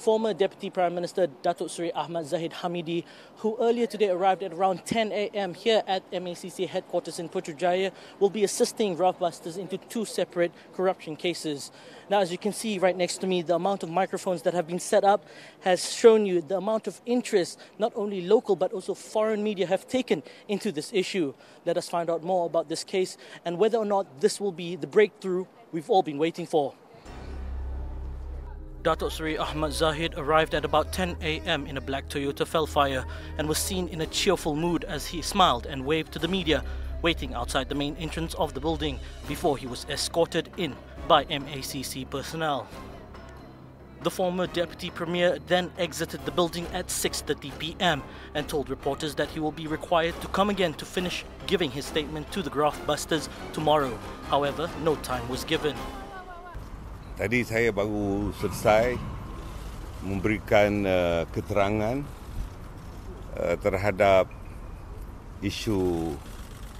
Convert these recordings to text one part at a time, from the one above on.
former Deputy Prime Minister Datuk Seri Ahmad Zahid Hamidi, who earlier today arrived at around 10 a.m. here at MACC headquarters in Putrajaya, will be assisting Busters into two separate corruption cases. Now, as you can see right next to me, the amount of microphones that have been set up has shown you the amount of interest not only local but also foreign media have taken into this issue. Let us find out more about this case and whether or not this will be the breakthrough we've all been waiting for. Datuk Seri Ahmad Zahid arrived at about 10 a.m. in a black Toyota Vellfire and was seen in a cheerful mood as he smiled and waved to the media, waiting outside the main entrance of the building before he was escorted in by MACC personnel. The former deputy premier then exited the building at 6:30 p.m. and told reporters that he will be required to come again to finish giving his statement to the graft busters tomorrow. However, no time was given. Tadi saya baru selesai memberikan uh, keterangan uh, terhadap isu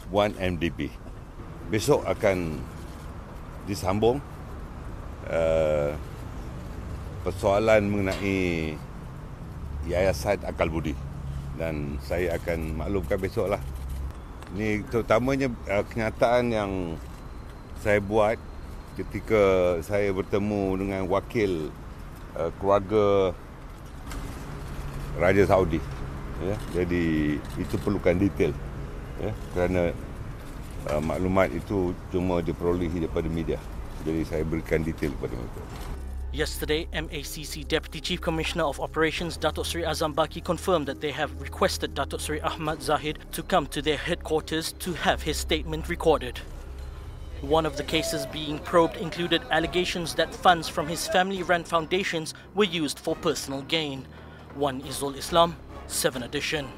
1MDB. Besok akan disambung uh, persoalan mengenai Yayasan Akal Budi dan saya akan maklumkan besoklah. Ini terutamanya uh, kenyataan yang saya buat ketika saya bertemu dengan wakil uh, keluarga Raja Saudi. Ya, jadi itu perlukan detail. Ya, kerana uh, maklumat itu cuma diperolehi daripada media. Jadi saya berikan detail kepada mereka. Yesterday, MACC Deputy Chief Commissioner of Operations Datuk Sri Azam Baki confirmed that they have requested Datuk Sri Ahmad Zahid to come to their headquarters to have his statement recorded. One of the cases being probed included allegations that funds from his family-run foundations were used for personal gain. Wan Eizzul Islam, 7 edition.